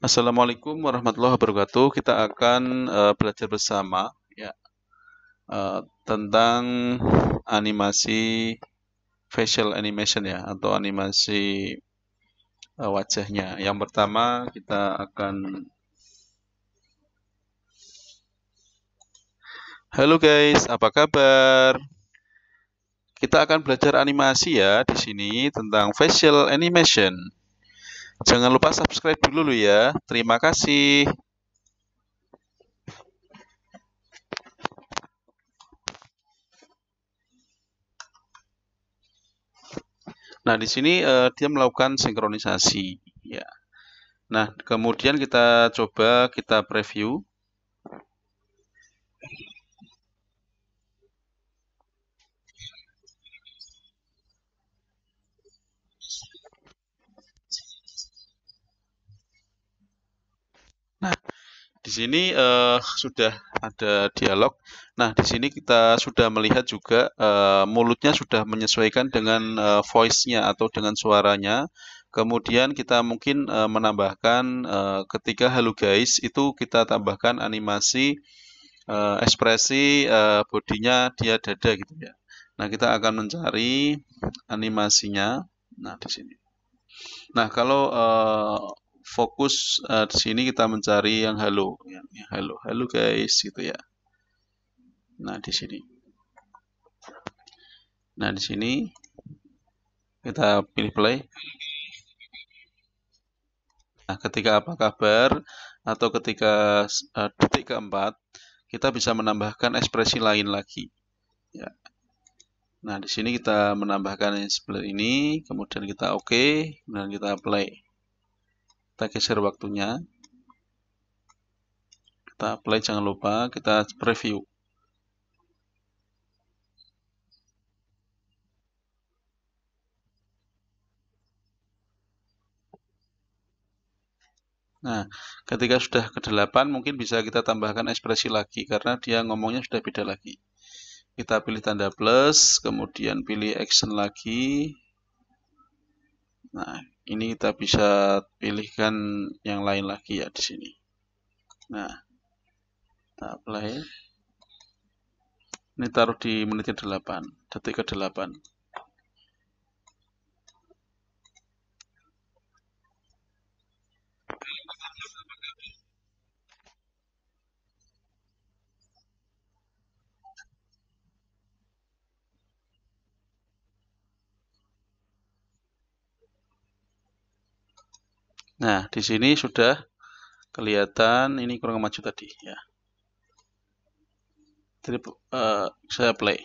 Assalamualaikum warahmatullahi wabarakatuh. Kita akan uh, belajar bersama ya uh, tentang animasi facial animation ya atau animasi uh, wajahnya. Yang pertama kita akan Halo guys, apa kabar? Kita akan belajar animasi ya di sini tentang facial animation. Jangan lupa subscribe dulu ya. Terima kasih. Nah, di sini uh, dia melakukan sinkronisasi ya. Nah, kemudian kita coba kita preview. Di sini uh, sudah ada dialog. Nah, di sini kita sudah melihat juga uh, mulutnya sudah menyesuaikan dengan uh, voice-nya atau dengan suaranya. Kemudian kita mungkin uh, menambahkan uh, ketika halo guys itu kita tambahkan animasi uh, ekspresi uh, bodinya dia dada gitu ya. Nah, kita akan mencari animasinya. Nah, di sini. Nah, kalau uh, fokus uh, di sini kita mencari yang halo, yang, yang halo, halo guys, gitu ya. Nah di sini, nah di sini kita pilih play. Nah ketika apa kabar atau ketika uh, detik keempat kita bisa menambahkan ekspresi lain lagi. Ya. Nah di sini kita menambahkan seperti ini, kemudian kita oke, okay, kemudian kita play kita geser waktunya kita play jangan lupa kita preview Nah, ketika sudah ke 8 mungkin bisa kita tambahkan ekspresi lagi karena dia ngomongnya sudah beda lagi. Kita pilih tanda plus, kemudian pilih action lagi. Nah, ini kita bisa pilihkan yang lain lagi ya di sini. Nah, kita apply. Ini taruh di menit ke-8, detik ke-8. Nah, di sini sudah kelihatan ini kurang maju tadi ya. Jadi uh, saya play.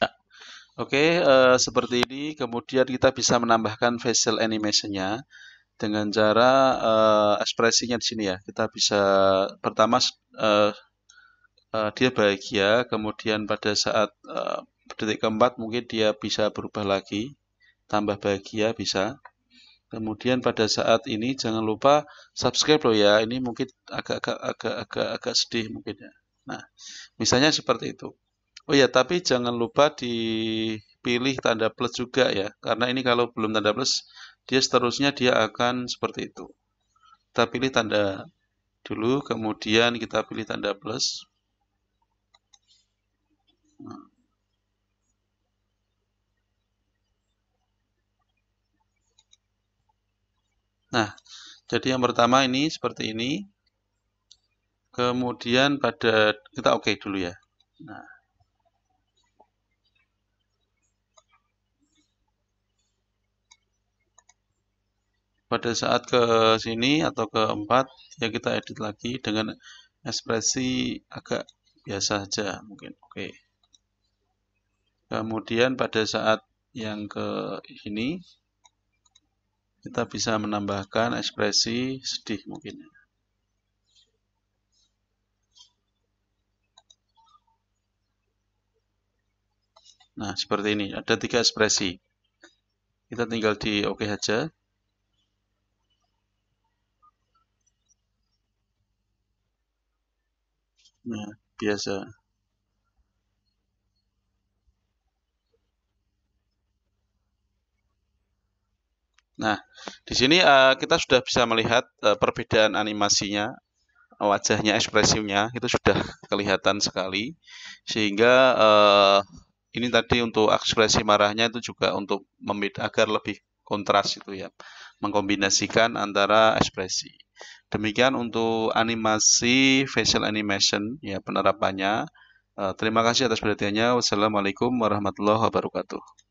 Ya. Oke, okay, uh, eh, seperti ini. Kemudian kita bisa menambahkan facial animation-nya dengan cara uh, ekspresinya di sini ya. Kita bisa pertama uh, uh, dia bahagia, kemudian pada saat uh, detik keempat mungkin dia bisa berubah lagi, tambah bahagia bisa. Kemudian pada saat ini jangan lupa subscribe loh ya. Ini mungkin agak-agak agak-agak agak sedih mungkin ya. Nah, misalnya seperti itu. Oh ya, tapi jangan lupa dipilih tanda plus juga ya. Karena ini kalau belum tanda plus dia seterusnya dia akan seperti itu. Kita pilih tanda dulu, kemudian kita pilih tanda plus. Nah, jadi yang pertama ini seperti ini. Kemudian pada kita oke okay dulu ya. Nah, pada saat ke sini atau ke empat ya kita edit lagi dengan ekspresi agak biasa saja mungkin oke okay. kemudian pada saat yang ke sini kita bisa menambahkan ekspresi sedih mungkin Nah, seperti ini. Ada tiga ekspresi. Kita tinggal di oke okay saja. Nah, biasa. Nah, di sini uh, kita sudah bisa melihat uh, perbedaan animasinya, wajahnya, ekspresinya itu sudah kelihatan sekali. Sehingga uh, ini tadi untuk ekspresi marahnya itu juga untuk agar lebih kontras itu ya, mengkombinasikan antara ekspresi. Demikian untuk animasi facial animation ya penerapannya. Uh, terima kasih atas perhatiannya. Wassalamualaikum warahmatullahi wabarakatuh.